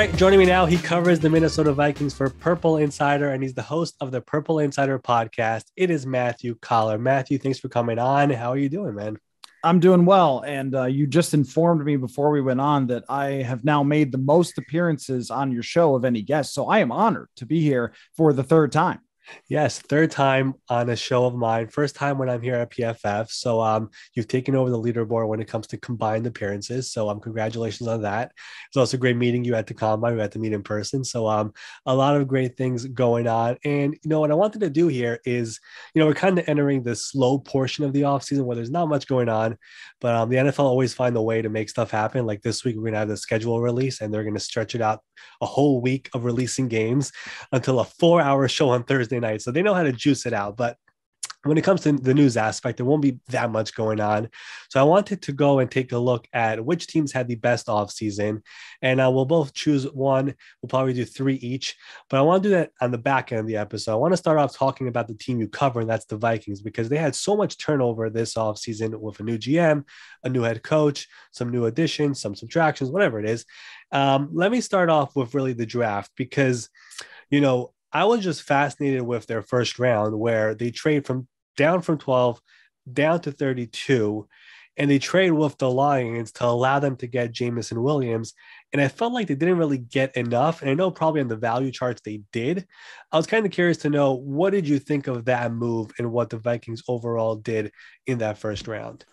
Right, joining me now, he covers the Minnesota Vikings for Purple Insider, and he's the host of the Purple Insider podcast. It is Matthew Coller. Matthew, thanks for coming on. How are you doing, man? I'm doing well. And uh, you just informed me before we went on that I have now made the most appearances on your show of any guest. So I am honored to be here for the third time. Yes, third time on a show of mine. First time when I'm here at PFF. So um, you've taken over the leaderboard when it comes to combined appearances. So um, congratulations on that. It's also great meeting you at the combine. We had to meet in person. So um, a lot of great things going on. And you know what I wanted to do here is, you know, we're kind of entering the slow portion of the offseason where there's not much going on, but um, the NFL always find a way to make stuff happen. Like this week, we're gonna have the schedule release, and they're gonna stretch it out a whole week of releasing games until a four-hour show on Thursday night. So they know how to juice it out. But when it comes to the news aspect, there won't be that much going on. So I wanted to go and take a look at which teams had the best offseason. And uh, we'll both choose one. We'll probably do three each. But I want to do that on the back end of the episode. I want to start off talking about the team you cover, and that's the Vikings, because they had so much turnover this offseason with a new GM, a new head coach, some new additions, some subtractions, whatever it is. Um, let me start off with really the draft because, you know, I was just fascinated with their first round where they trade from down from 12 down to 32 and they trade with the Lions to allow them to get Jameson Williams. And I felt like they didn't really get enough. And I know probably on the value charts they did. I was kind of curious to know what did you think of that move and what the Vikings overall did in that first round?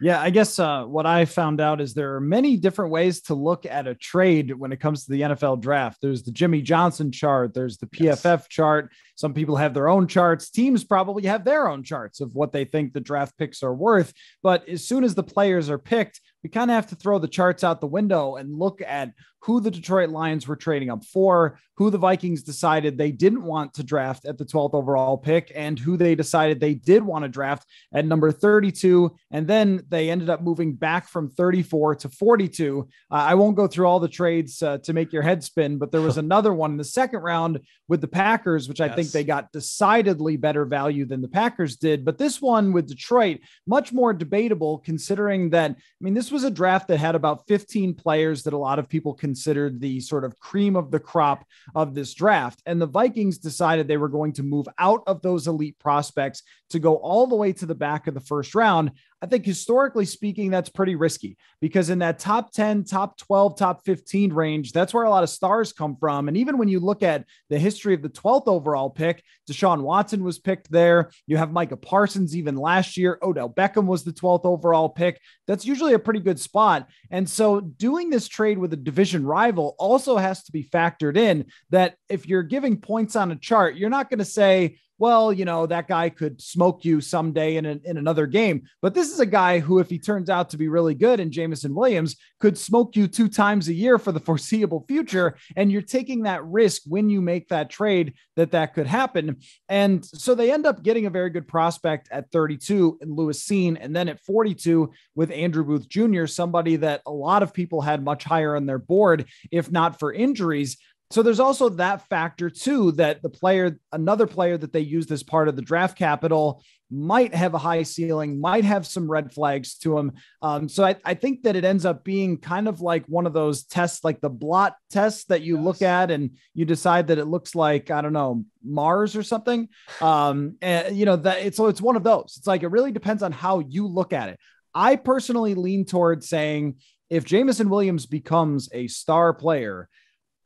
Yeah, I guess uh, what I found out is there are many different ways to look at a trade when it comes to the NFL draft. There's the Jimmy Johnson chart, there's the PFF yes. chart. Some people have their own charts. Teams probably have their own charts of what they think the draft picks are worth. But as soon as the players are picked, we kind of have to throw the charts out the window and look at who the Detroit Lions were trading up for, who the Vikings decided they didn't want to draft at the 12th overall pick, and who they decided they did want to draft at number 32. And then they ended up moving back from 34 to 42. Uh, I won't go through all the trades uh, to make your head spin, but there was another one in the second round with the Packers, which I yes. think they got decidedly better value than the Packers did. But this one with Detroit, much more debatable considering that, I mean, this was a draft that had about 15 players that a lot of people considered the sort of cream of the crop of this draft. And the Vikings decided they were going to move out of those elite prospects to go all the way to the back of the first round. I think historically speaking, that's pretty risky because in that top 10, top 12, top 15 range, that's where a lot of stars come from. And even when you look at the history of the 12th overall pick, Deshaun Watson was picked there. You have Micah Parsons even last year. Odell Beckham was the 12th overall pick. That's usually a pretty good spot. And so doing this trade with a division rival also has to be factored in that if you're giving points on a chart, you're not going to say, well, you know, that guy could smoke you someday in, in another game. But this is a guy who, if he turns out to be really good and Jameson Williams could smoke you two times a year for the foreseeable future. And you're taking that risk when you make that trade that that could happen. And so they end up getting a very good prospect at 32 in Lewis Cine. And then at 42 with Andrew Booth Jr., somebody that a lot of people had much higher on their board, if not for injuries. So there's also that factor too that the player, another player that they used as part of the draft capital, might have a high ceiling, might have some red flags to him. Um, so I, I, think that it ends up being kind of like one of those tests, like the blot test that you yes. look at and you decide that it looks like I don't know Mars or something. Um, and you know that it's so it's one of those. It's like it really depends on how you look at it. I personally lean towards saying if Jameson Williams becomes a star player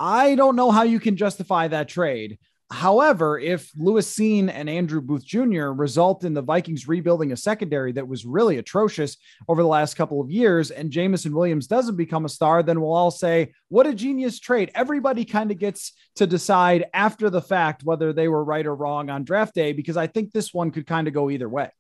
I don't know how you can justify that trade. However, if Lewis Cine and Andrew Booth Jr. result in the Vikings rebuilding a secondary that was really atrocious over the last couple of years, and Jameson Williams doesn't become a star, then we'll all say, what a genius trade. Everybody kind of gets to decide after the fact whether they were right or wrong on draft day, because I think this one could kind of go either way.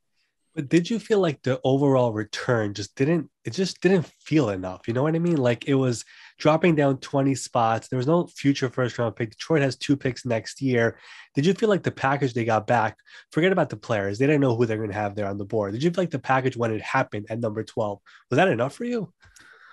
But did you feel like the overall return just didn't, it just didn't feel enough? You know what I mean? Like it was, dropping down 20 spots. There was no future first round pick. Detroit has two picks next year. Did you feel like the package they got back, forget about the players, they didn't know who they're going to have there on the board. Did you feel like the package when it happened at number 12, was that enough for you?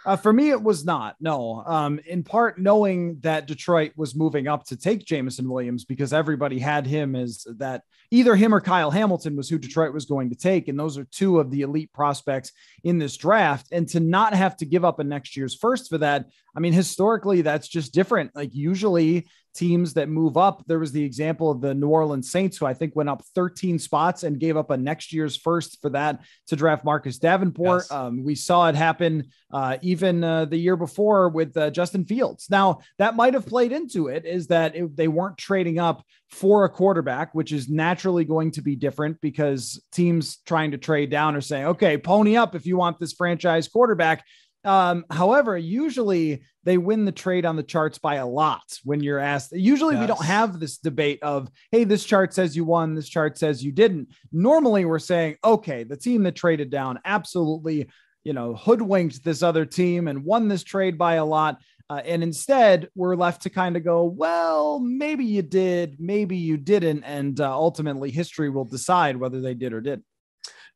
Uh, for me, it was not. No. Um, in part, knowing that Detroit was moving up to take Jameson Williams because everybody had him as that either him or Kyle Hamilton was who Detroit was going to take. And those are two of the elite prospects in this draft. And to not have to give up a next year's first for that, I mean, historically, that's just different. Like, usually teams that move up. There was the example of the New Orleans Saints, who I think went up 13 spots and gave up a next year's first for that to draft Marcus Davenport. Yes. Um, we saw it happen uh, even uh, the year before with uh, Justin Fields. Now, that might have played into it, is that it, they weren't trading up for a quarterback, which is naturally going to be different because teams trying to trade down are saying, okay, pony up if you want this franchise quarterback. Um, however, usually they win the trade on the charts by a lot when you're asked. Usually yes. we don't have this debate of, hey, this chart says you won, this chart says you didn't. Normally we're saying, okay, the team that traded down absolutely, you know, hoodwinked this other team and won this trade by a lot. Uh, and instead, we're left to kind of go, well, maybe you did, maybe you didn't. And uh, ultimately, history will decide whether they did or didn't.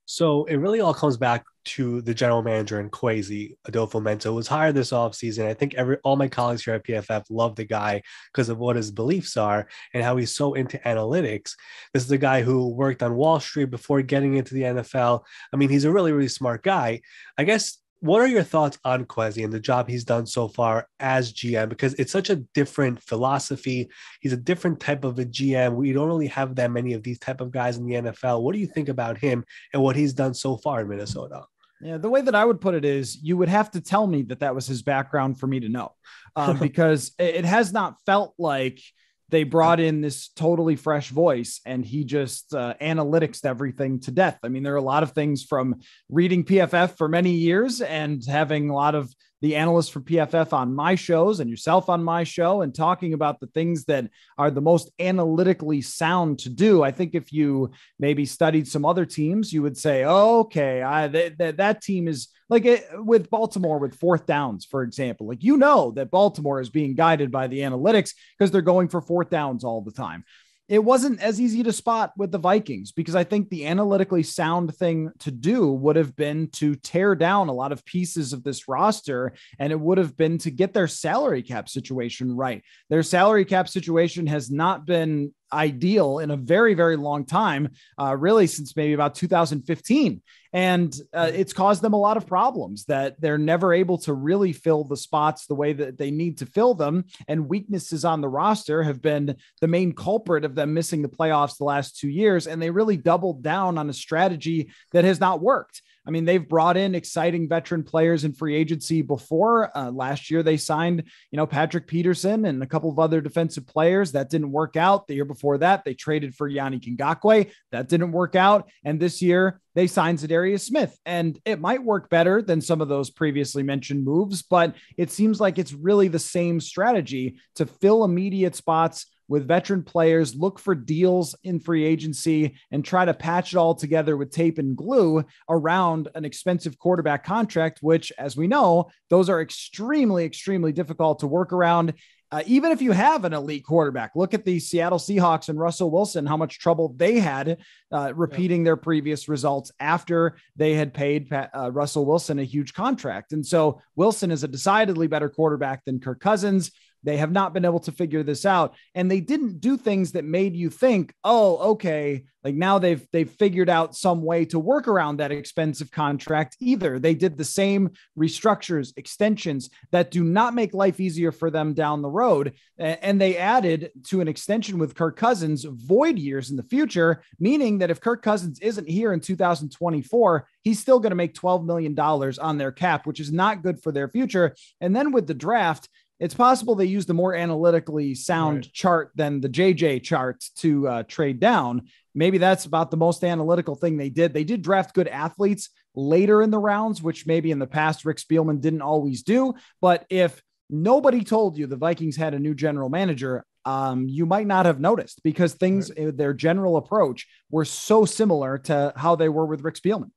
So it really all comes back to the general manager and Kwesi Adofo-Mensah was hired this offseason. I think every all my colleagues here at PFF love the guy because of what his beliefs are and how he's so into analytics. This is a guy who worked on Wall Street before getting into the NFL. I mean, he's a really, really smart guy. I guess what are your thoughts on Kwesi and the job he's done so far as GM? Because it's such a different philosophy. He's a different type of a GM. We don't really have that many of these type of guys in the NFL. What do you think about him and what he's done so far in Minnesota? Yeah, the way that I would put it is you would have to tell me that that was his background for me to know, um, because it has not felt like – they brought in this totally fresh voice and he just uh, analytics everything to death. I mean, there are a lot of things from reading PFF for many years and having a lot of the analysts for PFF on my shows and yourself on my show and talking about the things that are the most analytically sound to do. I think if you maybe studied some other teams, you would say, oh, okay, I, th- th- that team is like it, with Baltimore with fourth downs, for example. Like you know that Baltimore is being guided by the analytics because they're going for fourth downs all the time it wasn't as easy to spot with the Vikings because I think the analytically sound thing to do would have been to tear down a lot of pieces of this roster and it would have been to get their salary cap situation right. Their salary cap situation has not been ideal in a very, very long time, uh, really since maybe about 2015. And uh, mm-hmm. it's caused them a lot of problems that they're never able to really fill the spots the way that they need to fill them. And weaknesses on the roster have been the main culprit of them missing the playoffs the last two years. And they really doubled down on a strategy that has not worked. I mean, they've brought in exciting veteran players in free agency before. Uh, last year, they signed, you know, Patrick Peterson and a couple of other defensive players. That didn't work out. The year before that, they traded for Yannick Ngakoue. That didn't work out. And this year, they signed Za'Darius Smith. And it might work better than some of those previously mentioned moves, but it seems like it's really the same strategy to fill immediate spots with veteran players, look for deals in free agency, and try to patch it all together with tape and glue around an expensive quarterback contract, which, as we know, those are extremely, extremely difficult to work around. Uh, even if you have an elite quarterback, look at the Seattle Seahawks and Russell Wilson, how much trouble they had uh, repeating their previous results after they had paid uh, Russell Wilson a huge contract. And so Wilson is a decidedly better quarterback than Kirk Cousins. They have not been able to figure this out. And they didn't do things that made you think, oh, okay, like now they've they've figured out some way to work around that expensive contract either. They did the same restructures, extensions that do not make life easier for them down the road. And they added to an extension with Kirk Cousins void years in the future, meaning that if Kirk Cousins isn't here in 2024, he's still going to make $12 million on their cap, which is not good for their future. And then with the draft, it's possible they used a more analytically sound right. chart than the JJ chart to uh, trade down. Maybe that's about the most analytical thing they did. They did draft good athletes later in the rounds, which maybe in the past Rick Spielman didn't always do. But if nobody told you the Vikings had a new general manager, um, you might not have noticed because things, right. their general approach were so similar to how they were with Rick Spielman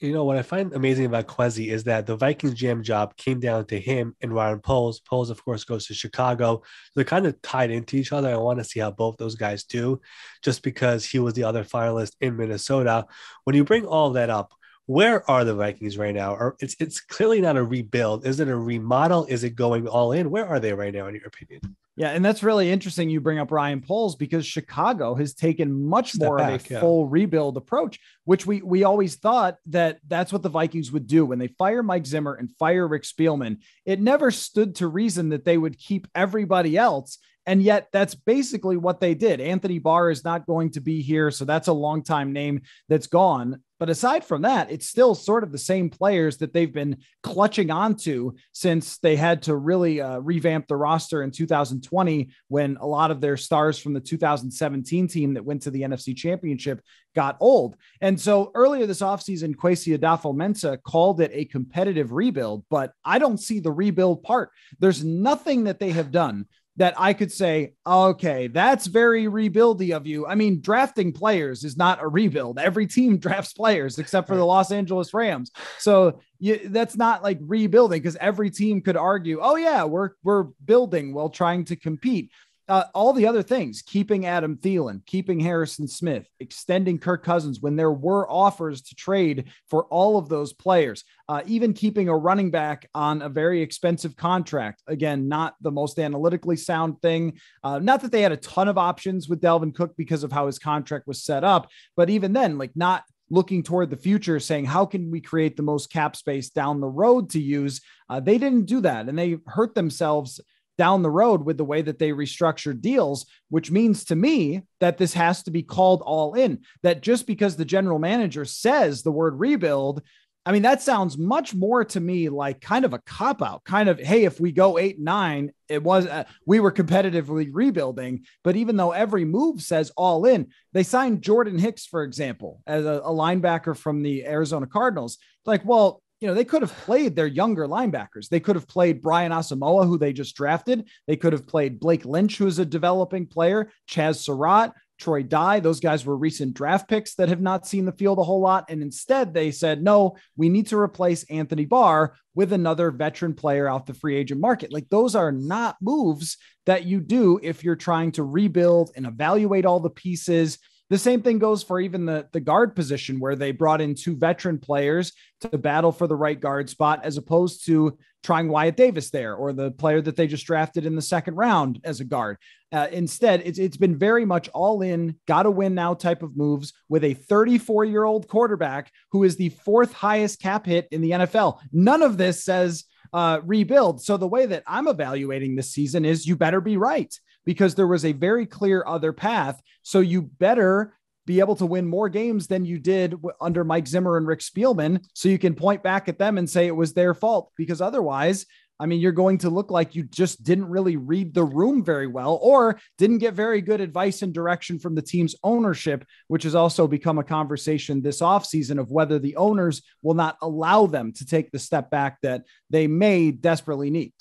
you know what I find amazing about Kwesi is that the Vikings GM job came down to him and Ryan Poles. Poles, of course, goes to Chicago. They're kind of tied into each other. I want to see how both those guys do, just because he was the other finalist in Minnesota. When you bring all that up, where are the Vikings right now? Or it's it's clearly not a rebuild. Is it a remodel? Is it going all in? Where are they right now, in your opinion? Yeah, and that's really interesting. You bring up Ryan Poles because Chicago has taken much Step more back, of a yeah. full rebuild approach, which we we always thought that that's what the Vikings would do when they fire Mike Zimmer and fire Rick Spielman. It never stood to reason that they would keep everybody else and yet, that's basically what they did. Anthony Barr is not going to be here. So that's a long time name that's gone. But aside from that, it's still sort of the same players that they've been clutching onto since they had to really uh, revamp the roster in 2020 when a lot of their stars from the 2017 team that went to the NFC Championship got old. And so earlier this offseason, Kwesi Adofo-Mensah called it a competitive rebuild, but I don't see the rebuild part. There's nothing that they have done that I could say, okay, that's very rebuildy of you. I mean, drafting players is not a rebuild. Every team drafts players except for the Los Angeles Rams. So you, that's not like rebuilding because every team could argue, oh yeah, we're we're building while trying to compete uh, all the other things, keeping Adam Thielen, keeping Harrison Smith, extending Kirk Cousins when there were offers to trade for all of those players, uh, even keeping a running back on a very expensive contract. Again, not the most analytically sound thing. Uh, not that they had a ton of options with Dalvin Cook because of how his contract was set up, but even then, like not looking toward the future, saying, how can we create the most cap space down the road to use? Uh, they didn't do that and they hurt themselves down the road with the way that they restructured deals, which means to me that this has to be called all in. That just because the general manager says the word rebuild, I mean, that sounds much more to me like kind of a cop out, kind of, hey, if we go eight, nine, it was, uh, we were competitively rebuilding. But even though every move says all in, they signed Jordan Hicks, for example, as a, a linebacker from the Arizona Cardinals. It's like, well, you know, they could have played their younger linebackers. They could have played Brian Asamoah, who they just drafted. They could have played Blake Lynch, who is a developing player, Chaz Surratt, Troy Dye. Those guys were recent draft picks that have not seen the field a whole lot. And instead, they said, no, we need to replace Anthony Barr with another veteran player out the free agent market. Like those are not moves that you do if you're trying to rebuild and evaluate all the pieces the same thing goes for even the, the guard position, where they brought in two veteran players to battle for the right guard spot, as opposed to trying Wyatt Davis there or the player that they just drafted in the second round as a guard. Uh, instead, it's, it's been very much all in, got to win now type of moves with a 34 year old quarterback who is the fourth highest cap hit in the NFL. None of this says uh, rebuild. So the way that I'm evaluating this season is you better be right because there was a very clear other path. So you better be able to win more games than you did under Mike Zimmer and Rick Spielman. So you can point back at them and say it was their fault because otherwise, I mean, you're going to look like you just didn't really read the room very well or didn't get very good advice and direction from the team's ownership, which has also become a conversation this offseason of whether the owners will not allow them to take the step back that they may desperately need.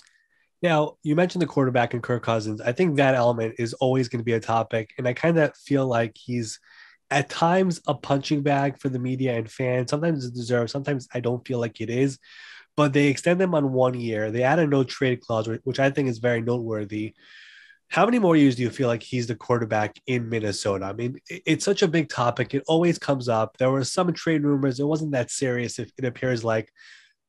Now, you mentioned the quarterback and Kirk Cousins. I think that element is always going to be a topic. And I kind of feel like he's at times a punching bag for the media and fans. Sometimes it's deserved, sometimes I don't feel like it is. But they extend them on one year. They add a no trade clause, which I think is very noteworthy. How many more years do you feel like he's the quarterback in Minnesota? I mean, it's such a big topic. It always comes up. There were some trade rumors. It wasn't that serious, if it appears like.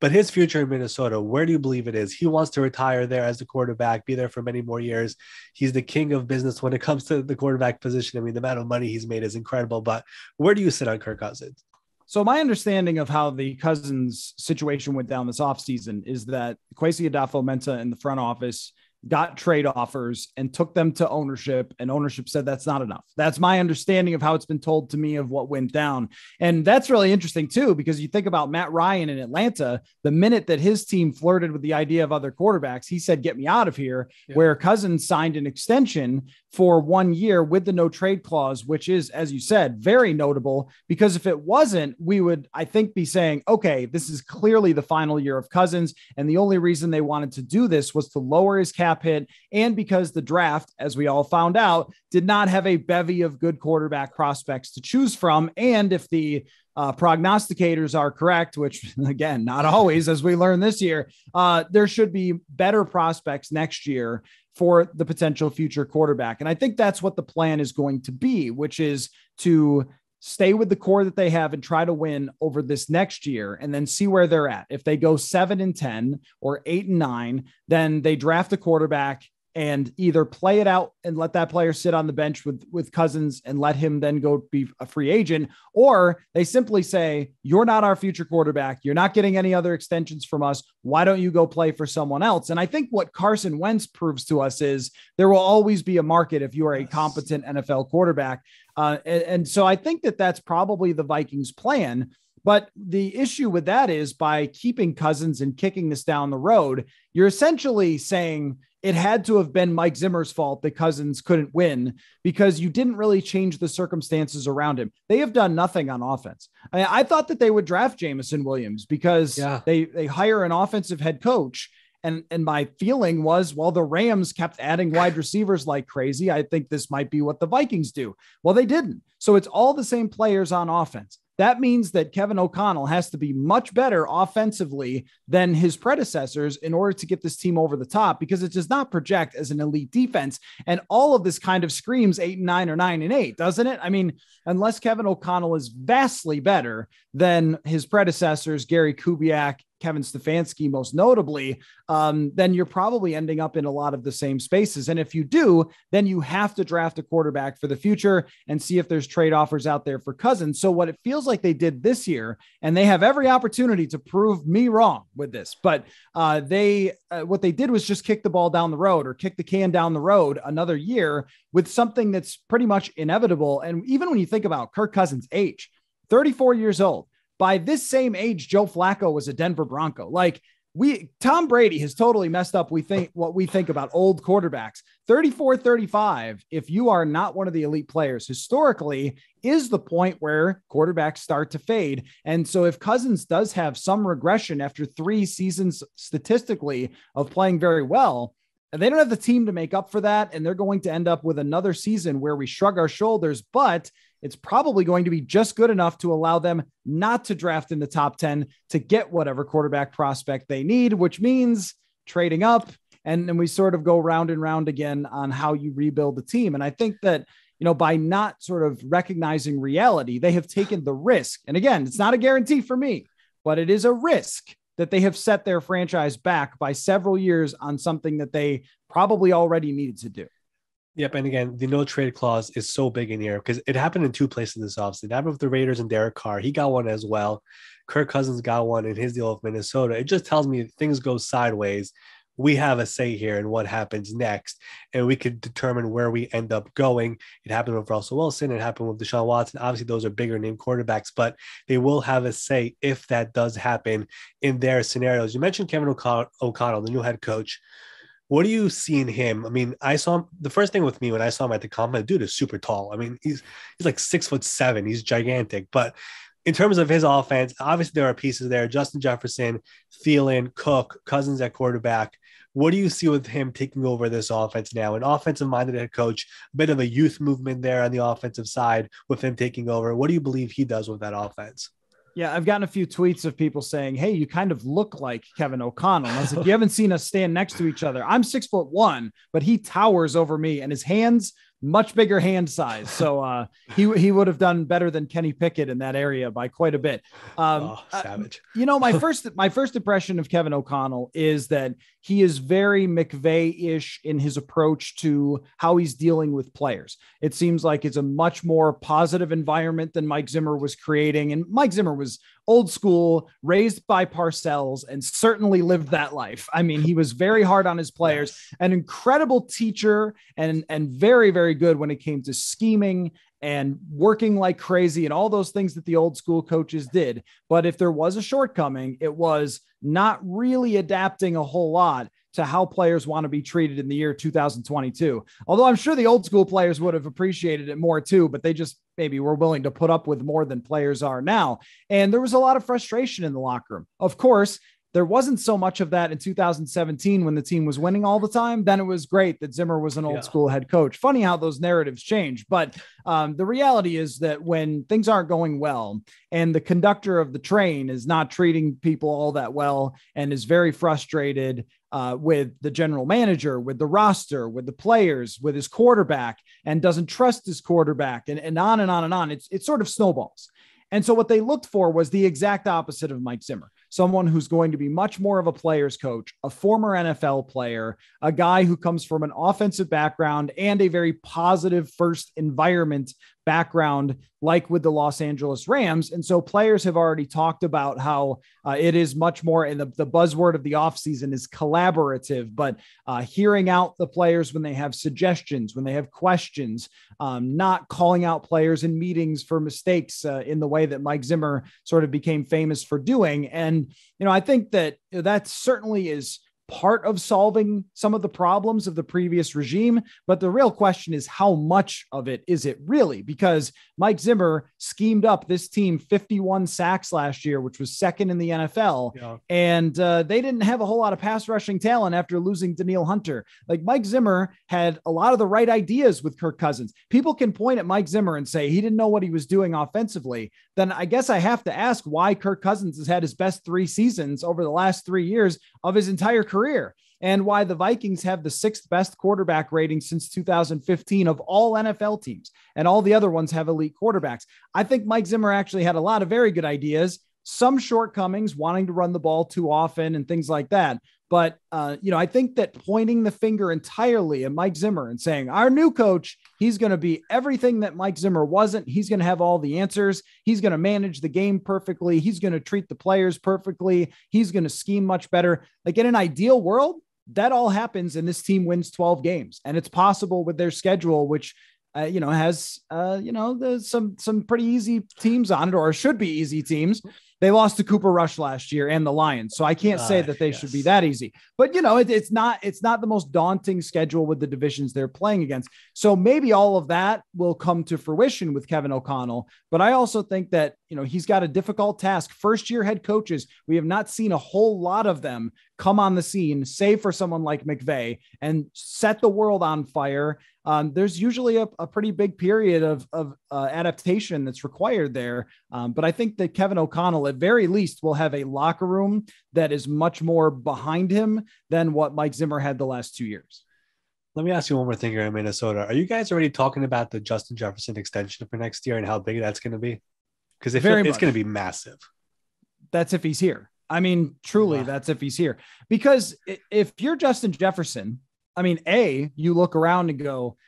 But his future in Minnesota, where do you believe it is? He wants to retire there as the quarterback, be there for many more years. He's the king of business when it comes to the quarterback position. I mean, the amount of money he's made is incredible. But where do you sit on Kirk Cousins? So my understanding of how the Cousins situation went down this offseason is that Kwesi Adofo-Mensah in the front office got trade offers and took them to ownership and ownership said that's not enough that's my understanding of how it's been told to me of what went down and that's really interesting too because you think about matt ryan in atlanta the minute that his team flirted with the idea of other quarterbacks he said get me out of here yeah. where cousins signed an extension for one year with the no trade clause which is as you said very notable because if it wasn't we would i think be saying okay this is clearly the final year of cousins and the only reason they wanted to do this was to lower his cap hit, and because the draft, as we all found out, did not have a bevy of good quarterback prospects to choose from. And if the uh, prognosticators are correct, which again, not always, as we learned this year, uh, there should be better prospects next year for the potential future quarterback. And I think that's what the plan is going to be, which is to stay with the core that they have and try to win over this next year and then see where they're at. If they go seven and 10 or eight and nine, then they draft a quarterback and either play it out and let that player sit on the bench with with Cousins and let him then go be a free agent or they simply say you're not our future quarterback. You're not getting any other extensions from us. Why don't you go play for someone else? And I think what Carson Wentz proves to us is there will always be a market if you are a competent NFL quarterback. Uh, and, and so I think that that's probably the Vikings plan. But the issue with that is by keeping Cousins and kicking this down the road, you're essentially saying it had to have been Mike Zimmer's fault that Cousins couldn't win because you didn't really change the circumstances around him. They have done nothing on offense. I, I thought that they would draft Jameson Williams because yeah. they they hire an offensive head coach. And and my feeling was, well, the Rams kept adding wide receivers like crazy. I think this might be what the Vikings do. Well, they didn't. So it's all the same players on offense. That means that Kevin O'Connell has to be much better offensively than his predecessors in order to get this team over the top because it does not project as an elite defense. And all of this kind of screams eight and nine or nine and eight, doesn't it? I mean, unless Kevin O'Connell is vastly better than his predecessors, Gary Kubiak Kevin Stefanski, most notably, um, then you're probably ending up in a lot of the same spaces. And if you do, then you have to draft a quarterback for the future and see if there's trade offers out there for Cousins. So, what it feels like they did this year, and they have every opportunity to prove me wrong with this, but uh, they uh, what they did was just kick the ball down the road or kick the can down the road another year with something that's pretty much inevitable. And even when you think about Kirk Cousins' age, 34 years old by this same age, Joe Flacco was a Denver Bronco. Like we Tom Brady has totally messed up we think what we think about old quarterbacks. 34 35 if you are not one of the elite players historically is the point where quarterbacks start to fade. And so if Cousins does have some regression after 3 seasons statistically of playing very well and they don't have the team to make up for that and they're going to end up with another season where we shrug our shoulders. But it's probably going to be just good enough to allow them not to draft in the top 10 to get whatever quarterback prospect they need, which means trading up. And then we sort of go round and round again on how you rebuild the team. And I think that, you know, by not sort of recognizing reality, they have taken the risk. And again, it's not a guarantee for me, but it is a risk that they have set their franchise back by several years on something that they probably already needed to do. Yep, and again, the no trade clause is so big in here because it happened in two places this offseason. It happened with the Raiders and Derek Carr. He got one as well. Kirk Cousins got one in his deal with Minnesota. It just tells me things go sideways. We have a say here in what happens next, and we could determine where we end up going. It happened with Russell Wilson. It happened with Deshaun Watson. Obviously, those are bigger name quarterbacks, but they will have a say if that does happen in their scenarios. You mentioned Kevin O'Connell, the new head coach what do you see in him? I mean, I saw him the first thing with me when I saw him at the combine, dude is super tall. I mean, he's he's like six foot seven, he's gigantic. But in terms of his offense, obviously there are pieces there. Justin Jefferson, Thielen, Cook, Cousins at quarterback. What do you see with him taking over this offense now? An offensive minded head coach, a bit of a youth movement there on the offensive side with him taking over. What do you believe he does with that offense? Yeah, I've gotten a few tweets of people saying, "Hey, you kind of look like Kevin O'Connell." And I was like, "You haven't seen us stand next to each other. I'm six foot one, but he towers over me, and his hands much bigger hand size. So uh, he he would have done better than Kenny Pickett in that area by quite a bit. Um, oh, uh, savage. Uh, you know, my first my first impression of Kevin O'Connell is that he is very McVay-ish in his approach to how he's dealing with players. It seems like it's a much more positive environment than Mike Zimmer was creating, and Mike Zimmer was old school, raised by Parcells, and certainly lived that life. I mean, he was very hard on his players, an incredible teacher, and and very very good when it came to scheming and working like crazy and all those things that the old school coaches did. But if there was a shortcoming, it was not really adapting a whole lot to how players want to be treated in the year 2022. Although I'm sure the old school players would have appreciated it more too, but they just maybe were willing to put up with more than players are now. And there was a lot of frustration in the locker room. Of course, there wasn't so much of that in 2017 when the team was winning all the time. Then it was great that Zimmer was an old yeah. school head coach. Funny how those narratives change. But um, the reality is that when things aren't going well and the conductor of the train is not treating people all that well and is very frustrated uh, with the general manager, with the roster, with the players, with his quarterback, and doesn't trust his quarterback, and, and on and on and on, it's, it sort of snowballs. And so what they looked for was the exact opposite of Mike Zimmer someone who's going to be much more of a player's coach, a former NFL player, a guy who comes from an offensive background and a very positive first environment background, like with the Los Angeles Rams. And so players have already talked about how uh, it is much more, and the, the buzzword of the offseason is collaborative, but uh, hearing out the players when they have suggestions, when they have questions, um, not calling out players in meetings for mistakes uh, in the way that Mike Zimmer sort of became famous for doing. And, you know, I think that that certainly is part of solving some of the problems of the previous regime. But the real question is how much of it is it really? Because Mike Zimmer schemed up this team 51 sacks last year, which was second in the NFL. Yeah. And uh, they didn't have a whole lot of pass rushing talent after losing Danielle Hunter. Like Mike Zimmer had a lot of the right ideas with Kirk Cousins. People can point at Mike Zimmer and say he didn't know what he was doing offensively. Then I guess I have to ask why Kirk Cousins has had his best three seasons over the last three years of his entire career and why the Vikings have the sixth best quarterback rating since 2015 of all NFL teams, and all the other ones have elite quarterbacks. I think Mike Zimmer actually had a lot of very good ideas, some shortcomings, wanting to run the ball too often and things like that. But, uh, you know, I think that pointing the finger entirely at Mike Zimmer and saying, our new coach, he's going to be everything that Mike Zimmer wasn't. He's going to have all the answers. He's going to manage the game perfectly. He's going to treat the players perfectly. He's going to scheme much better. Like in an ideal world, that all happens and this team wins 12 games. And it's possible with their schedule, which uh, you know, has uh, you know, there's some some pretty easy teams on it, or should be easy teams. They lost to Cooper Rush last year and the Lions, so I can't say uh, that they yes. should be that easy. But you know, it, it's not it's not the most daunting schedule with the divisions they're playing against. So maybe all of that will come to fruition with Kevin O'Connell. But I also think that you know he's got a difficult task. First year head coaches, we have not seen a whole lot of them come on the scene, save for someone like McVay, and set the world on fire um, there's usually a, a, pretty big period of, of uh, adaptation that's required there. Um, but I think that Kevin O'Connell, at very least, will have a locker room that is much more behind him than what Mike Zimmer had the last two years. Let me ask you one more thing here in Minnesota. Are you guys already talking about the Justin Jefferson extension for next year and how big that's going to be? Because it's going to be massive. That's if he's here. I mean, truly, wow. that's if he's here. Because if you're Justin Jefferson, I mean, A, you look around and go,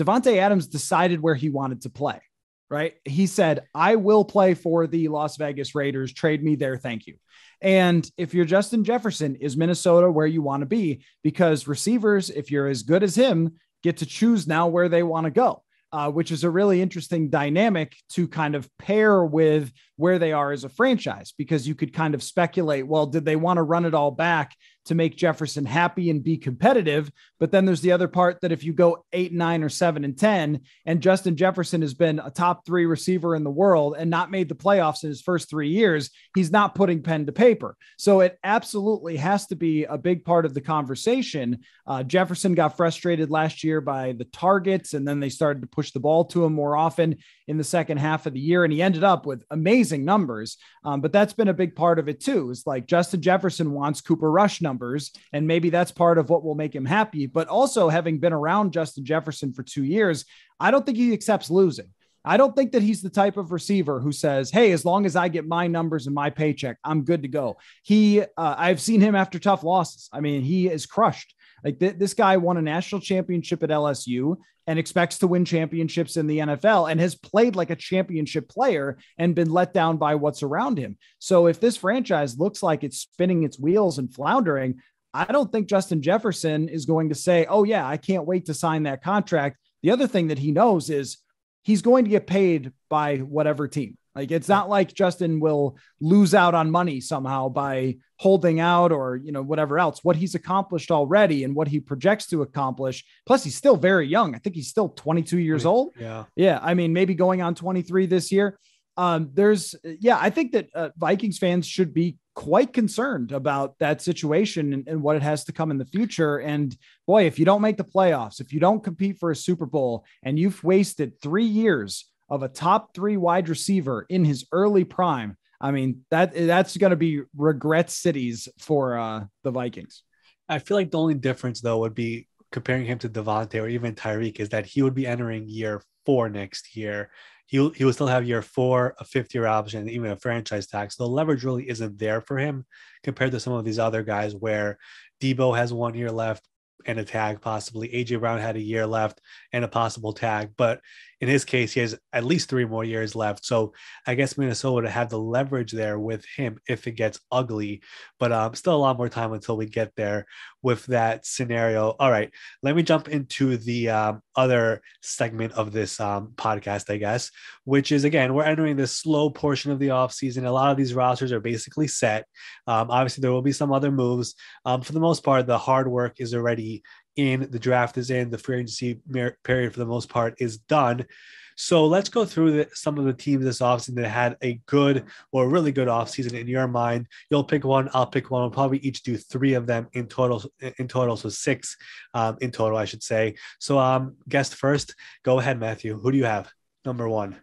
Davante Adams decided where he wanted to play, right? He said, I will play for the Las Vegas Raiders. Trade me there. Thank you. And if you're Justin Jefferson, is Minnesota where you want to be? Because receivers, if you're as good as him, get to choose now where they want to go. Uh, which is a really interesting dynamic to kind of pair with where they are as a franchise, because you could kind of speculate, well, did they want to run it all back to make Jefferson happy and be competitive. But then there's the other part that if you go eight, nine, or seven and 10, and Justin Jefferson has been a top three receiver in the world and not made the playoffs in his first three years, he's not putting pen to paper. So it absolutely has to be a big part of the conversation. Uh, Jefferson got frustrated last year by the targets, and then they started to push the ball to him more often in the second half of the year. And he ended up with amazing numbers. Um, but that's been a big part of it too. It's like Justin Jefferson wants Cooper Rush numbers numbers. And maybe that's part of what will make him happy. But also, having been around Justin Jefferson for two years, I don't think he accepts losing. I don't think that he's the type of receiver who says, "Hey, as long as I get my numbers and my paycheck, I'm good to go." He, uh, I've seen him after tough losses. I mean, he is crushed. Like th- this guy won a national championship at LSU and expects to win championships in the NFL and has played like a championship player and been let down by what's around him. So if this franchise looks like it's spinning its wheels and floundering, I don't think Justin Jefferson is going to say, "Oh yeah, I can't wait to sign that contract." The other thing that he knows is he's going to get paid by whatever team. Like it's not like Justin will lose out on money somehow by holding out or you know whatever else. What he's accomplished already and what he projects to accomplish. Plus, he's still very young. I think he's still 22 years old. Yeah, yeah. I mean, maybe going on 23 this year. Um, there's yeah, I think that uh, Vikings fans should be quite concerned about that situation and, and, what it has to come in the future. And boy, if you don't make the playoffs, if you don't compete for a Super Bowl, and you've wasted three years of a top three wide receiver in his early prime, I mean that that's going to be regret cities for uh, the Vikings. I feel like the only difference though would be comparing him to Davante or even Tyreek is that he would be entering year four next year he he will still have year four, a fifth year option, even a franchise tag. So the leverage really isn't there for him compared to some of these other guys where Deebo has one year left, and a tag possibly. AJ Brown had a year left and a possible tag, but in his case, he has at least three more years left. So I guess Minnesota have the leverage there with him if it gets ugly, but um, still a lot more time until we get there with that scenario. All right, let me jump into the um, other segment of this um, podcast, I guess, which is again, we're entering this slow portion of the offseason. A lot of these rosters are basically set. Um, obviously, there will be some other moves. Um, for the most part, the hard work is already in, the draft is in, the free agency period for the most part is done. So let's go through the, some of the teams this offseason that had a good or really good offseason in your mind. You'll pick one, I'll pick one. We'll probably each do three of them in total. In total, so six um, in total, I should say. So, um, guest first. Go ahead, Matthew. Who do you have? Number one.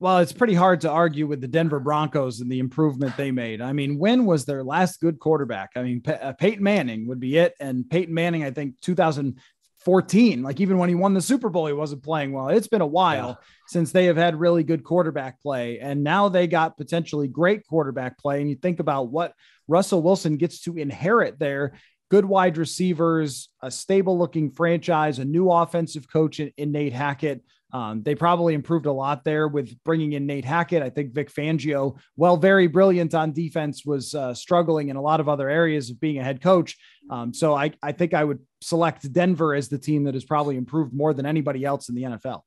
Well, it's pretty hard to argue with the Denver Broncos and the improvement they made. I mean, when was their last good quarterback? I mean, Pey- uh, Peyton Manning would be it. And Peyton Manning, I think 2014, like even when he won the Super Bowl, he wasn't playing well. It's been a while yeah. since they have had really good quarterback play. And now they got potentially great quarterback play. And you think about what Russell Wilson gets to inherit there good wide receivers, a stable looking franchise, a new offensive coach in, in Nate Hackett. Um, they probably improved a lot there with bringing in Nate Hackett. I think Vic Fangio, well, very brilliant on defense, was uh, struggling in a lot of other areas of being a head coach. Um, so I, I think I would select Denver as the team that has probably improved more than anybody else in the NFL.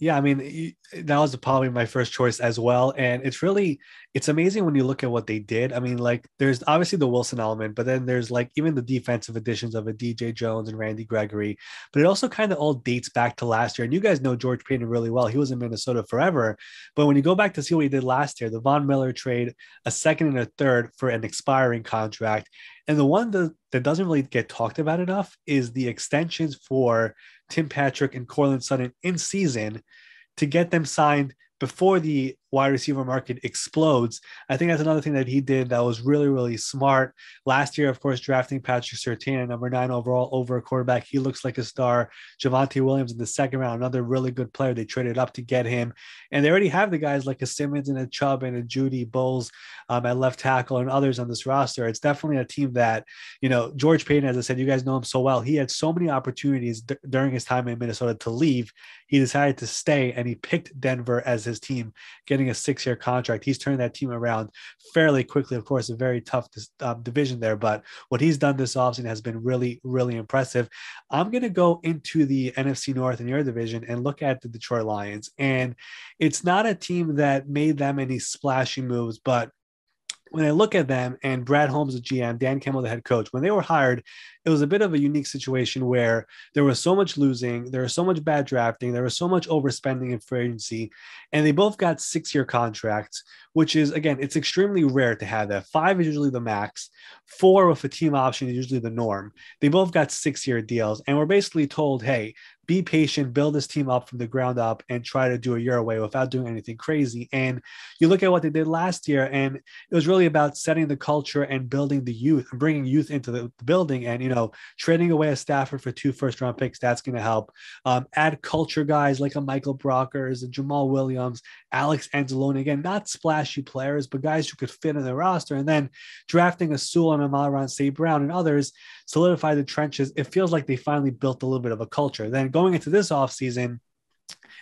Yeah, I mean that was probably my first choice as well, and it's really it's amazing when you look at what they did. I mean, like there's obviously the Wilson element, but then there's like even the defensive additions of a DJ Jones and Randy Gregory, but it also kind of all dates back to last year. And you guys know George Paton really well. He was in Minnesota forever, but when you go back to see what he did last year, the Von Miller trade, a second and a third for an expiring contract, and the one that, that doesn't really get talked about enough is the extensions for Tim Patrick and Courtland Sutton in season to get them signed before the wide receiver market explodes. I think that's another thing that he did that was really, really smart. Last year, of course, drafting Patrick Surtain at number nine overall over a quarterback. He looks like a star. Javonte Williams in the second round, another really good player. They traded up to get him. And they already have the guys like a Simmons and a Chubb and a Judy Bolles um, at left tackle and others on this roster. It's definitely a team that, you know, George Paton, as I said, you guys know him so well. He had so many opportunities d- during his time in Minnesota to leave. He decided to stay and he picked Denver as his team, getting getting a six year contract. He's turned that team around fairly quickly. Of course, a very tough um, division there, but what he's done this offseason has been really, really impressive. I'm going to go into the NFC North in your division and look at the Detroit Lions. And it's not a team that made them any splashy moves, but when I look at them and Brad Holmes, the GM, Dan Campbell, the head coach, when they were hired, it was a bit of a unique situation where there was so much losing, there was so much bad drafting, there was so much overspending in free agency, and they both got six year contracts, which is again, it's extremely rare to have that. Five is usually the max, four with a team option is usually the norm. They both got six year deals, and we're basically told, hey, be patient, build this team up from the ground up, and try to do it your way without doing anything crazy. And you look at what they did last year, and it was really about setting the culture and building the youth and bringing youth into the, building. And you know, trading away a Stafford for two first round picks that's going to help. Um, add culture guys like a Michael Brockers, a Jamaal Williams, Alex Anzalone. Again, not splashy players, but guys who could fit in the roster. And then drafting a Sewell and a Amon-Ra St. Brown and others solidify the trenches. It feels like they finally built a little bit of a culture. Then going into this offseason,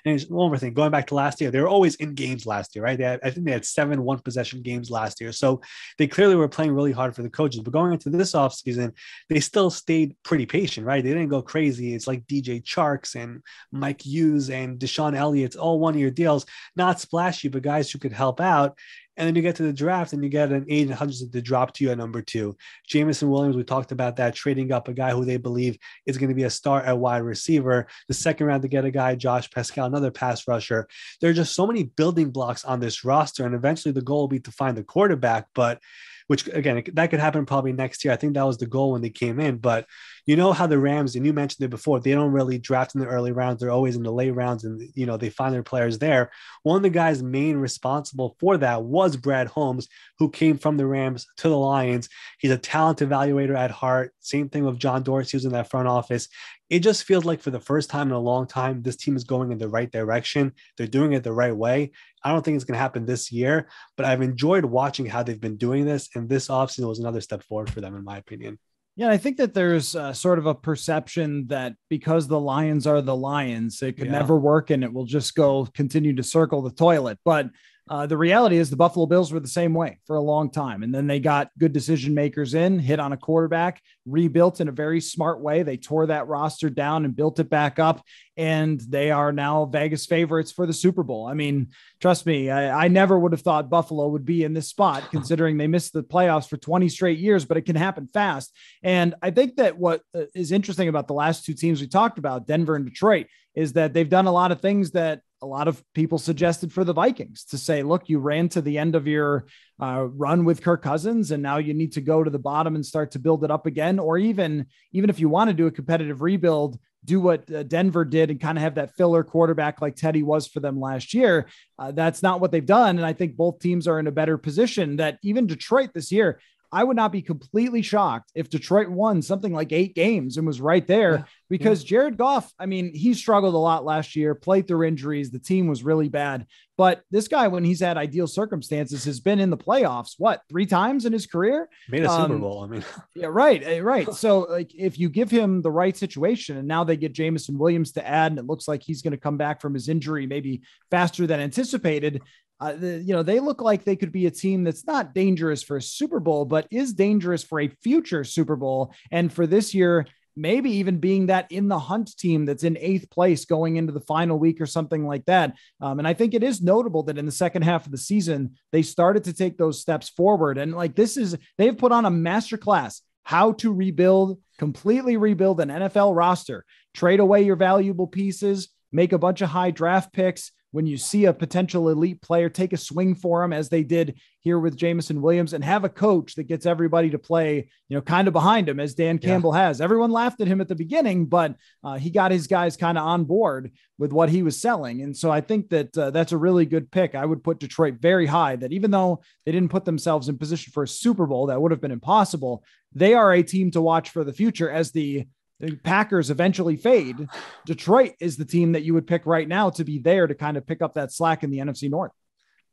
and one more thing, going back to last year, they were always in games last year, right? Had, I think they had seven one possession games last year. So they clearly were playing really hard for the coaches. But going into this offseason, they still stayed pretty patient, right? They didn't go crazy. It's like DJ Charks and Mike Hughes and DeShon Elliott's all one year deals, not splashy, but guys who could help out. And then you get to the draft and you get an Aidan Hutchinson to drop to you at number two. Jameson Williams, we talked about that, trading up a guy who they believe is going to be a star at wide receiver. The second round to get a guy, Josh Paschal, another pass rusher. There are just so many building blocks on this roster. And eventually the goal will be to find the quarterback. But which again, that could happen probably next year. I think that was the goal when they came in. But you know how the Rams, and you mentioned it before, they don't really draft in the early rounds. They're always in the late rounds and, you know, they find their players there. One of the guys main responsible for that was Brad Holmes, who came from the Rams to the Lions. He's a talent evaluator at heart. Same thing with John Dorsey, who's in that front office it just feels like for the first time in a long time, this team is going in the right direction. They're doing it the right way. I don't think it's going to happen this year, but I've enjoyed watching how they've been doing this. And this offseason was another step forward for them, in my opinion. Yeah, I think that there's uh, sort of a perception that because the Lions are the Lions, it could yeah. never work and it will just go continue to circle the toilet. But uh, the reality is the Buffalo Bills were the same way for a long time. And then they got good decision makers in, hit on a quarterback, rebuilt in a very smart way. They tore that roster down and built it back up. And they are now Vegas favorites for the Super Bowl. I mean, trust me, I, I never would have thought Buffalo would be in this spot considering they missed the playoffs for 20 straight years, but it can happen fast. And I think that what uh, interesting about the last two teams we talked about, Denver and Detroit, is that they've done a lot of things that a lot of people suggested for the Vikings to say, look, you ran to the end of your uh, run with Kirk Cousins, and now you need to go to the bottom and start to build it up again. Or even, even if you want to do a competitive rebuild, do what uh, Denver did and kind of have that filler quarterback like Teddy was for them last year. Uh, that's not what they've done. And I think both teams are in a better position that even Detroit this year, I would not be completely shocked if Detroit won something like eight games and was right there yeah, because yeah. Jared Goff, I mean, he struggled a lot last year, played through injuries. The team was really bad. But this guy, when he's had ideal circumstances, has been in the playoffs, what, three times in his career? Made a um, Super Bowl. I mean, yeah, right. Eh, right. So, like, if you give him the right situation and now they get Jameson Williams to add, and it looks like he's going to come back from his injury maybe faster than anticipated, uh, the, you know, they look like they could be a team that's not dangerous for a Super Bowl, but is dangerous for a future Super Bowl. And for this year, maybe even being that in the hunt team that's in eighth place going into the final week or something like that. Um, and I think it is notable that in the second half of the season, they started to take those steps forward. And like this is, they've put on a masterclass how to rebuild, completely rebuild an NFL roster, trade away your valuable pieces, make a bunch of high draft picks when you see a potential elite player, take a swing for him as they did here with Jameson Williams and have a coach that gets everybody to play, you know, kind of behind him as Dan Campbell yeah. has. Everyone laughed at him at the beginning, but uh, he got his guys kind of on board with what he was selling. And so I think that uh, that's a really good pick. I would put Detroit very high that even though they didn't put themselves in position for a Super Bowl, that would have been impossible. They are a team to watch for the future as the the Packers eventually fade, Detroit is the team that you would pick right now to be there to kind of pick up that slack in the NFC North.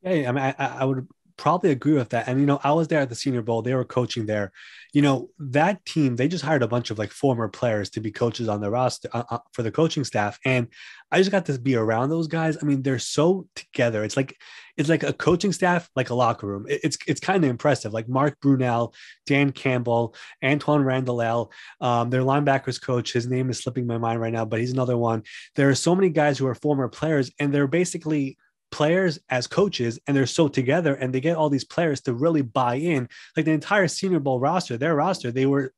Yeah, I mean, I, I would probably agree with that. And you know, I was there at the Senior Bowl; they were coaching there. You know, that team they just hired a bunch of like former players to be coaches on the roster uh, uh, for the coaching staff, and I just got to be around those guys. I mean, they're so together. It's like it's like a coaching staff, like a locker room. It's it's kind of impressive. Like Mark Brunell, Dan Campbell, Antwaan Randle um, their linebackers coach. His name is slipping my mind right now, but he's another one. There are so many guys who are former players, and they're basically players as coaches and they're so together and they get all these players to really buy in like the entire senior bowl roster their roster they were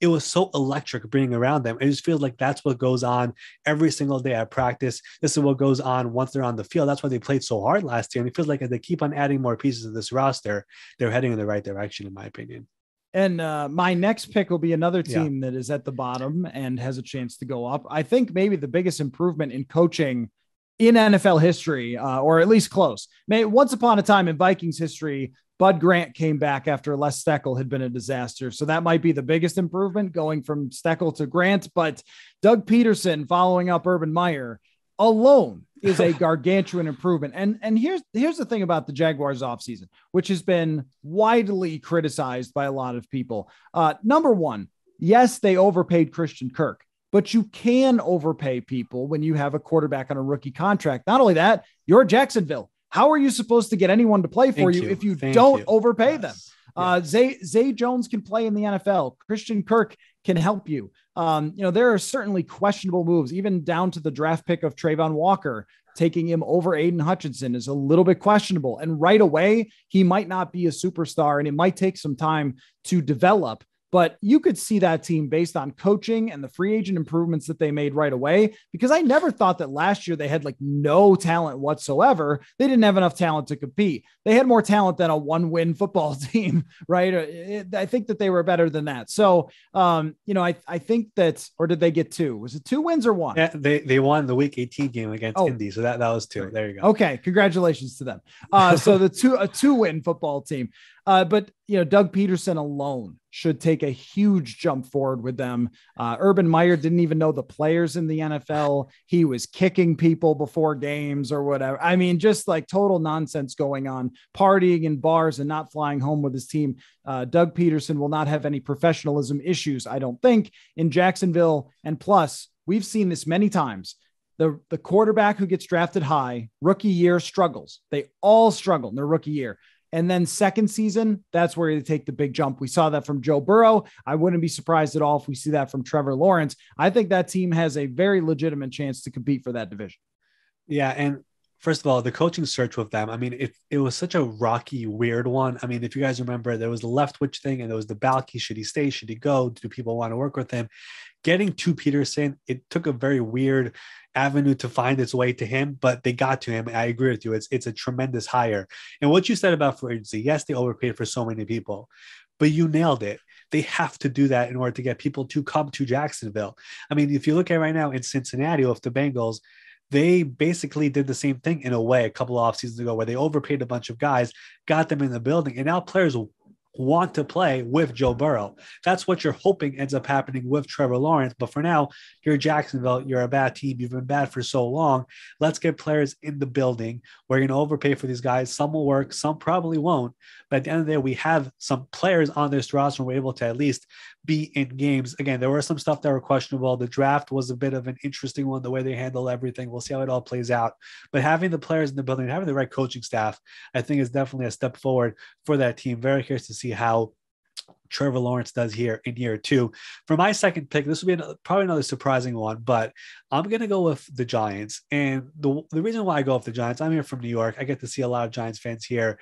it was so electric being around them. It just feels like that's what goes on every single day at practice. This is what goes on once they're on the field. That's why they played so hard last year. And it feels like as they keep on adding more pieces of this roster, they're heading in the right direction, in my opinion. And uh, my next pick will be another team yeah. that is at the bottom and has a chance to go up. I think maybe the biggest improvement in coaching in NFL history, uh, or at least close. May, once upon a time in Vikings history, Bud Grant came back after Les Steckel had been a disaster. So that might be the biggest improvement going from Steckel to Grant. But Doug Pederson following up Urban Meyer alone is a gargantuan improvement. And, and here's, here's the thing about the Jaguars offseason, which has been widely criticized by a lot of people. Uh, number one, yes, they overpaid Christian Kirk but you can overpay people when you have a quarterback on a rookie contract. Not only that, you're Jacksonville. How are you supposed to get anyone to play for you, you, if you Thank don't you. overpay yes. them? Uh, Zay, Zay Jones can play in the NFL. Christian Kirk can help you. Um, you know, there are certainly questionable moves, even down to the draft pick of Travon Walker. Taking him over Aidan Hutchinson is a little bit questionable. And right away, he might not be a superstar and it might take some time to develop but you could see that team based on coaching and the free agent improvements that they made right away. Because I never thought that last year they had like no talent whatsoever. They didn't have enough talent to compete. They had more talent than a one win football team, right? Uh, I think that they were better than that. So, um, you know, I, I think that, or did they get two? Was it two wins or one? Yeah, they, they won the week 18 game against oh. Indy. So that, that was two. There you go. Okay. Congratulations to them. Uh, so the two, a two win football team. Uh, but you know, Doug Pederson alone should take a huge jump forward with them. Uh, Urban Meyer didn't even know the players in the NFL. He was kicking people before games or whatever. I mean, just like total nonsense going on, partying in bars and not flying home with his team. Uh, Doug Pederson will not have any professionalism issues, I don't think, in Jacksonville. And plus, we've seen this many times. The, the quarterback who gets drafted high, rookie year struggles. They all struggle in their rookie year. And then second season, that's where they take the big jump. We saw that from Joe Burrow. I wouldn't be surprised at all if we see that from Trevor Lawrence. I think that team has a very legitimate chance to compete for that division. Yeah. And first of all, the coaching search with them, I mean, it, it was such a rocky, weird one. I mean, if you guys remember, there was the Leftwich thing and there was the Baalke. Should he stay? Should he go? Do people want to work with him? Getting to Pederson, it took a very weird avenue to find its way to him, but they got to him. I agree with you. It's it's a tremendous hire. And what you said about free agency, yes, they overpaid for so many people, but you nailed it. They have to do that in order to get people to come to Jacksonville. I mean, if you look at right now in Cincinnati with the Bengals, they basically did the same thing in a way a couple of off seasons ago where they overpaid a bunch of guys, got them in the building, and now players want to play with Joe Burrow. That's what you're hoping ends up happening with Trevor Lawrence. But for now, you're Jacksonville. You're a bad team. You've been bad for so long. Let's get players in the building. We're going to overpay for these guys. Some will work, some probably won't. But at the end of the day, we have some players on this roster. We're able to at least be in games. Again, there were some stuff that were questionable. The draft was a bit of an interesting one, the way they handle everything. We'll see how it all plays out. But having the players in the building, having the right coaching staff, I think is definitely a step forward for that team. Very curious to see how Trevor Lawrence does here in year two. For my second pick, this will be another, probably another surprising one, but I'm going to go with the Giants. And the, the reason why I go with the Giants, I'm here from New York. I get to see a lot of Giants fans here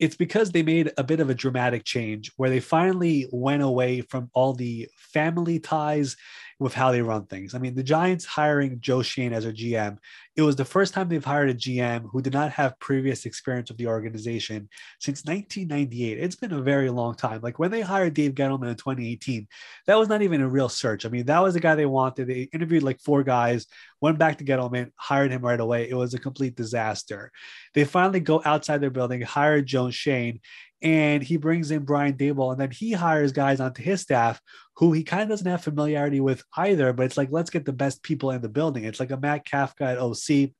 it's because they made a bit of a dramatic change where they finally went away from all the family ties with how they run things. I mean, the Giants hiring Joe Schoen as a GM, it was the first time they've hired a GM who did not have previous experience with the organization since 1998. It's been a very long time. Like when they hired Dave Gettleman in 2018, that was not even a real search. I mean, that was the guy they wanted. They interviewed like four guys, went back to Gettleman, hired him right away. It was a complete disaster. They finally go outside their building, hire Joe Schoen, and he brings in Brian Daboll, and then he hires guys onto his staff who he kind of doesn't have familiarity with either. But it's like let's get the best people in the building. It's like a Matt Kafka at OC.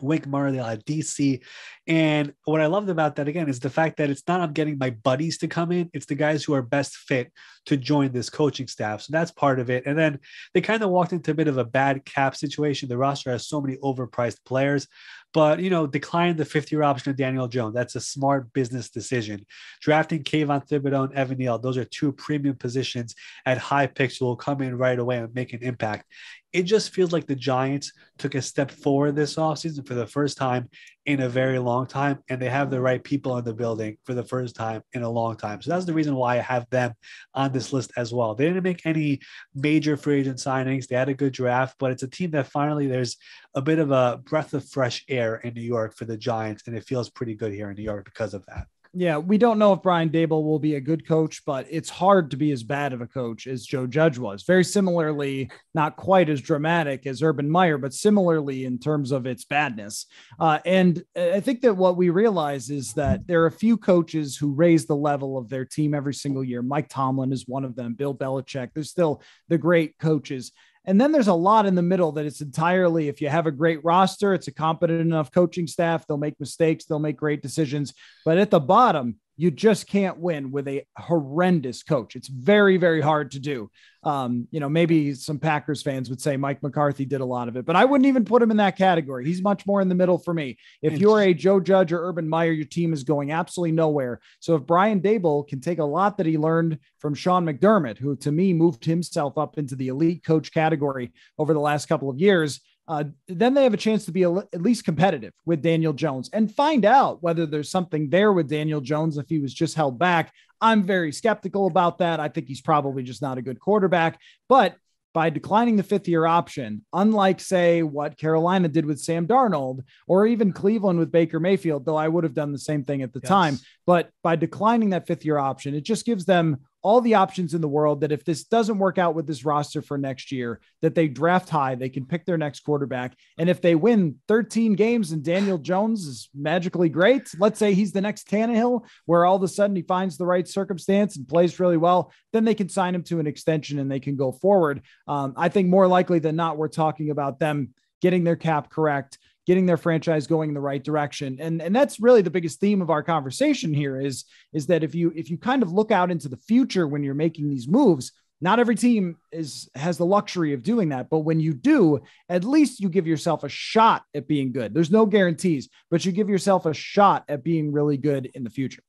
Wink Martindale at DC. And what I loved about that again is the fact that it's not I'm getting my buddies to come in, it's the guys who are best fit to join this coaching staff. So that's part of it. And then they kind of walked into a bit of a bad cap situation. The roster has so many overpriced players but you know, decline the 50 year option of Daniel Jones. That's a smart business decision. Drafting Kayvon Thibodeaux and Evan Neal, those are two premium positions at high picks who will come in right away and make an impact it just feels like the Giants took a step forward this offseason for the first time in a very long time, and they have the right people in the building for the first time in a long time. So that's the reason why I have them on this list as well. They didn't make any major free agent signings, they had a good draft, but it's a team that finally there's a bit of a breath of fresh air in New York for the Giants, and it feels pretty good here in New York because of that. Yeah, we don't know if Brian Daboll will be a good coach, but it's hard to be as bad of a coach as Joe Judge was. Very similarly, not quite as dramatic as Urban Meyer, but similarly in terms of its badness. Uh, and I think that what we realize is that there are a few coaches who raise the level of their team every single year. Mike Tomlin is one of them, Bill Belichick. There's still the great coaches. And then there's a lot in the middle that it's entirely, if you have a great roster, it's a competent enough coaching staff, they'll make mistakes, they'll make great decisions. But at the bottom, you just can't win with a horrendous coach. It's very, very hard to do. Um, you know, maybe some Packers fans would say Mike McCarthy did a lot of it, but I wouldn't even put him in that category. He's much more in the middle for me. If you're a Joe Judge or Urban Meyer, your team is going absolutely nowhere. So if Brian Daboll can take a lot that he learned from Sean McDermott, who to me moved himself up into the elite coach category over the last couple of years, uh, then they have a chance to be at least competitive with Daniel Jones and find out whether there's something there with Daniel Jones if he was just held back. I'm very skeptical about that. I think he's probably just not a good quarterback, but by declining the fifth year option, unlike, say, what Carolina did with Sam Darnold or even Cleveland with Baker Mayfield, though I would have done the same thing at the yes. time. But by declining that fifth year option, it just gives them all the options in the world that if this doesn't work out with this roster for next year, that they draft high, they can pick their next quarterback. And if they win 13 games and Daniel Jones is magically great, let's say he's the next Tannehill, where all of a sudden he finds the right circumstance and plays really well, then they can sign him to an extension and they can go forward. Um, I think more likely than not, we're talking about them getting their cap correct getting their franchise going in the right direction. And, and that's really the biggest theme of our conversation here is, is that if you if you kind of look out into the future when you're making these moves, not every team is has the luxury of doing that, but when you do, at least you give yourself a shot at being good. There's no guarantees, but you give yourself a shot at being really good in the future.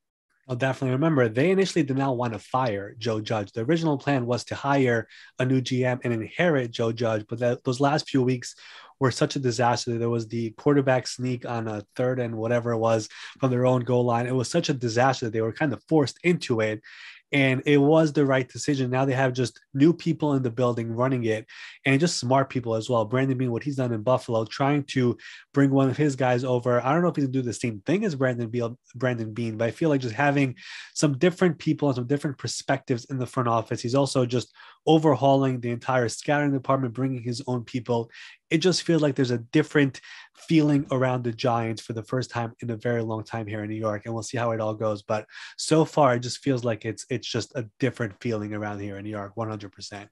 I'll definitely remember they initially did not want to fire Joe Judge. The original plan was to hire a new GM and inherit Joe Judge, but that, those last few weeks were such a disaster. There was the quarterback sneak on a third and whatever it was from their own goal line. It was such a disaster. That they were kind of forced into it and it was the right decision. Now they have just new people in the building running it, and just smart people as well. Brandon Beane, what he's done in Buffalo, trying to bring one of his guys over. I don't know if he's gonna do the same thing as Brandon Beal, Brandon Bean, but I feel like just having some different people and some different perspectives in the front office. He's also just overhauling the entire scouting department, bringing his own people. It just feels like there's a different feeling around the Giants for the first time in a very long time here in New York, and we'll see how it all goes. But so far, it just feels like it's it's just a different feeling around here in New York, 100%.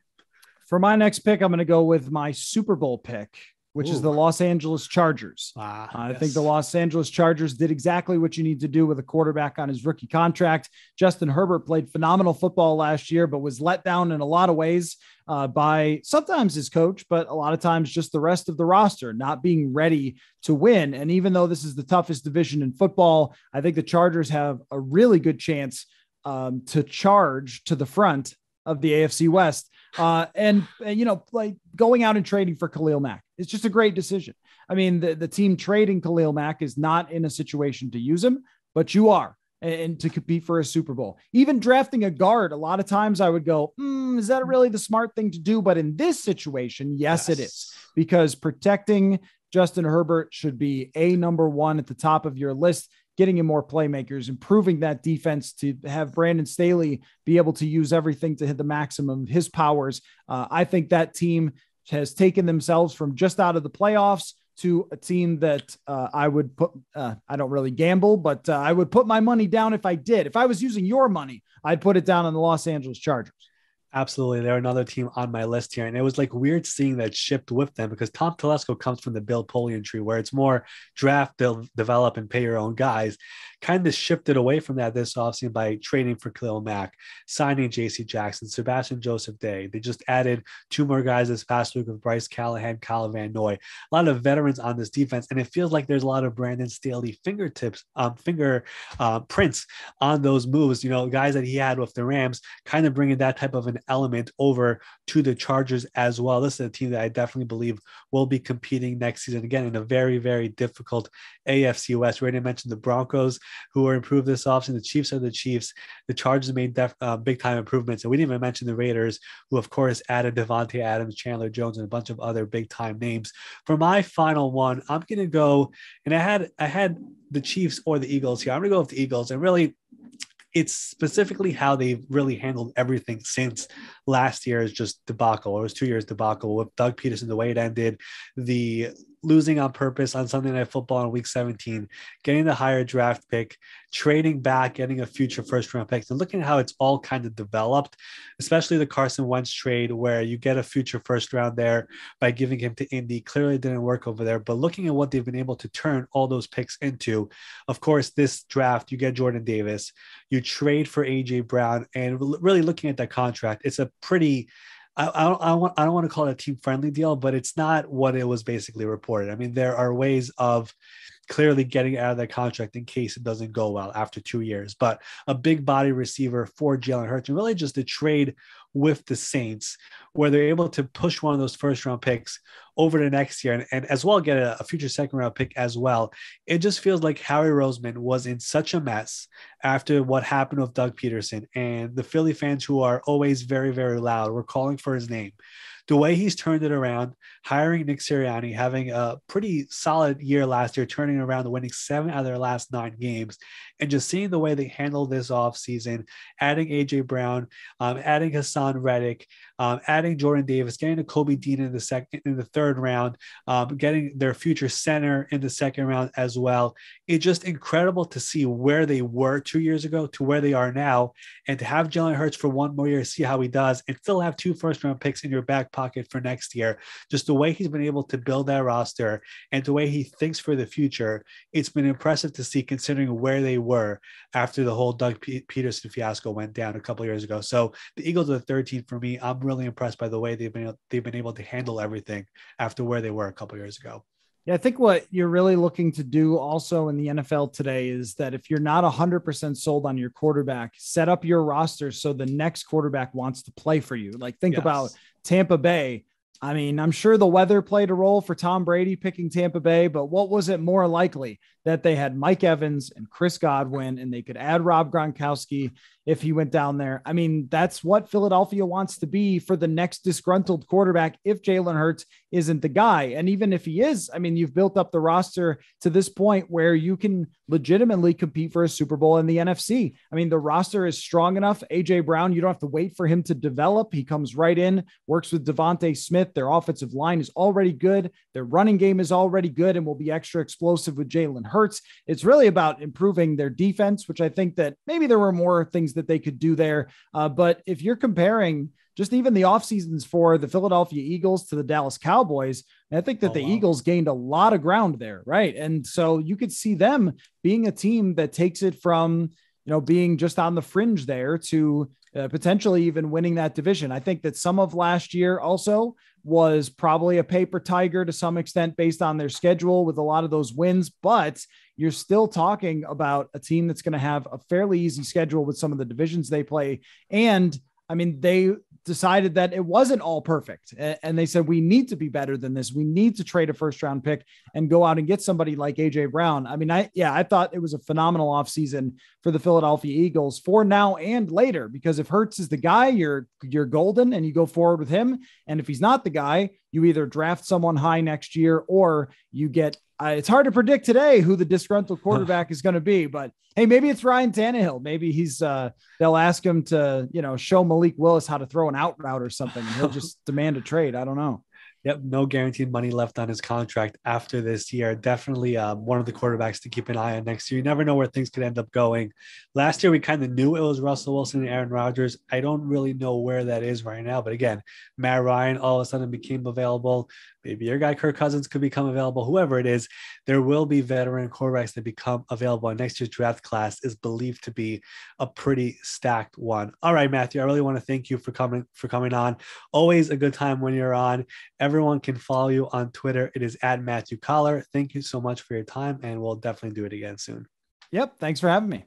For my next pick, I'm going to go with my Super Bowl pick which Ooh. is the Los Angeles Chargers. Ah, I yes. think the Los Angeles Chargers did exactly what you need to do with a quarterback on his rookie contract. Justin Herbert played phenomenal football last year, but was let down in a lot of ways uh, by sometimes his coach, but a lot of times just the rest of the roster not being ready to win. And even though this is the toughest division in football, I think the Chargers have a really good chance um, to charge to the front of the AFC West. Uh, and, and, you know, like going out and trading for Khalil Mack. It's just a great decision. I mean, the, the team trading Khalil Mack is not in a situation to use him, but you are and to compete for a Super Bowl. Even drafting a guard, a lot of times I would go, mm, is that really the smart thing to do? But in this situation, yes, yes, it is because protecting Justin Herbert should be a number one at the top of your list. Getting him more playmakers, improving that defense to have Brandon Staley be able to use everything to hit the maximum of his powers. Uh, I think that team has taken themselves from just out of the playoffs to a team that uh, I would put, uh, I don't really gamble, but uh, I would put my money down if I did. If I was using your money, I'd put it down on the Los Angeles Chargers. Absolutely. They're another team on my list here. And it was like weird seeing that shipped with them because Tom Telesco comes from the Bill Polian tree where it's more draft, build, develop, and pay your own guys. Kind of shifted away from that this offseason by trading for Khalil Mack, signing JC Jackson, Sebastian Joseph Day. They just added two more guys this past week with Bryce Callahan, Kyle Van Noy. A lot of veterans on this defense. And it feels like there's a lot of Brandon Staley fingertips, um, finger uh, prints on those moves. You know, guys that he had with the Rams, kind of bringing that type of an element over to the Chargers as well. This is a team that I definitely believe will be competing next season again in a very, very difficult AFC West. We already mentioned the Broncos who are improved this offseason. The Chiefs are the Chiefs. The Chargers made def- uh, big time improvements. And we didn't even mention the Raiders, who, of course, added Davante Adams, Chandler Jones, and a bunch of other big time names. For my final one, I'm going to go, and I had, I had the Chiefs or the Eagles here. I'm going to go with the Eagles. And really, it's specifically how they've really handled everything since last year's just debacle. It was two years debacle with Doug Pederson, the way it ended, the losing on purpose on Sunday Night Football in Week 17, getting the higher draft pick, trading back, getting a future first round pick, and looking at how it's all kind of developed, especially the Carson Wentz trade, where you get a future first round there by giving him to Indy. Clearly didn't work over there, but looking at what they've been able to turn all those picks into, of course, this draft, you get Jordan Davis, you trade for AJ Brown, and really looking at that contract, it's a pretty I, I, I, want, I don't want to call it a team friendly deal, but it's not what it was basically reported. I mean, there are ways of clearly getting out of that contract in case it doesn't go well after two years. But a big body receiver for Jalen Hurts, and really just a trade with the Saints, where they're able to push one of those first round picks over the next year and, and as well get a, a, future second round pick as well. It just feels like Harry Roseman was in such a mess after what happened with Doug Pederson and the Philly fans who are always very, very loud were calling for his name the way he's turned it around, hiring Nick Sirianni, having a pretty solid year last year, turning around, winning seven out of their last nine games, and just seeing the way they handled this offseason, adding AJ Brown, um, adding Haason Reddick, um, adding Jordan Davis, getting to Kobe Dean in the second in the third round, um, getting their future center in the second round as well. It's just incredible to see where they were two years ago to where they are now, and to have Jalen Hurts for one more year, see how he does, and still have two first round picks in your back pocket for next year. Just the way he's been able to build that roster and the way he thinks for the future, it's been impressive to see considering where they were after the whole Doug P- Pederson fiasco went down a couple years ago. So the Eagles are the 13 for me. I'm really impressed by the way they've been they've been able to handle everything after where they were a couple years ago. Yeah, I think what you're really looking to do also in the NFL today is that if you're not 100% sold on your quarterback, set up your roster so the next quarterback wants to play for you. Like think yes. about Tampa Bay. I mean, I'm sure the weather played a role for Tom Brady picking Tampa Bay, but what was it more likely that they had Mike Evans and Chris Godwin and they could add Rob Gronkowski if he went down there? I mean, that's what Philadelphia wants to be for the next disgruntled quarterback if Jalen Hurts isn't the guy. And even if he is, I mean, you've built up the roster to this point where you can legitimately compete for a Super Bowl in the NFC. I mean, the roster is strong enough. AJ Brown, you don't have to wait for him to develop. He comes right in, works with DeVonta Smith. Their offensive line is already good. Their running game is already good and will be extra explosive with Jalen Hurts. It's really about improving their defense, which I think that maybe there were more things that they could do there. Uh, but if you're comparing just even the off seasons for the Philadelphia Eagles to the Dallas Cowboys, I think that oh, the wow. Eagles gained a lot of ground there, right? And so you could see them being a team that takes it from you know being just on the fringe there to uh, potentially even winning that division. I think that some of last year also was probably a paper tiger to some extent based on their schedule with a lot of those wins, but you're still talking about a team that's going to have a fairly easy schedule with some of the divisions they play. And I mean, they decided that it wasn't all perfect. And they said, we need to be better than this. We need to trade a first round pick and go out and get somebody like AJ Brown. I mean, I, yeah, I thought it was a phenomenal offseason for the Philadelphia Eagles for now and later, because if Hurts is the guy, you're, you're golden and you go forward with him. And if he's not the guy, you either draft someone high next year or you get uh, it's hard to predict today who the disgruntled quarterback is going to be, but hey, maybe it's Ryan Tannehill. Maybe he's uh, they'll ask him to you know show Malik Willis how to throw an out route or something, and he'll just demand a trade. I don't know. Yep, no guaranteed money left on his contract after this year. Definitely um, one of the quarterbacks to keep an eye on next year. You never know where things could end up going. Last year, we kind of knew it was Russell Wilson and Aaron Rodgers. I don't really know where that is right now. But again, Matt Ryan all of a sudden became available. Maybe your guy Kirk Cousins could become available. Whoever it is, there will be veteran quarterbacks that become available. And next year's draft class is believed to be a pretty stacked one. All right, Matthew, I really want to thank you for coming for coming on. Always a good time when you're on. Everyone can follow you on Twitter. It is at Matthew Coller. Thank you so much for your time, and we'll definitely do it again soon. Yep. Thanks for having me.